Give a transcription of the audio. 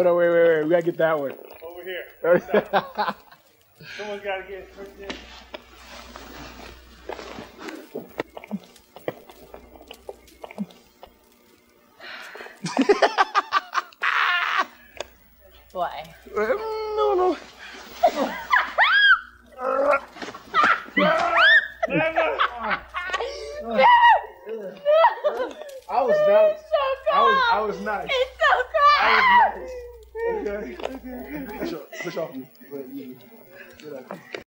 Hold on, wait, wait, wait. We gotta get that one. Over here. Someone's got to get it pushed in. Why? no, no. I was not. so I was. I was nice. It's so I was nice. Okay. Push off. Push off me. But you-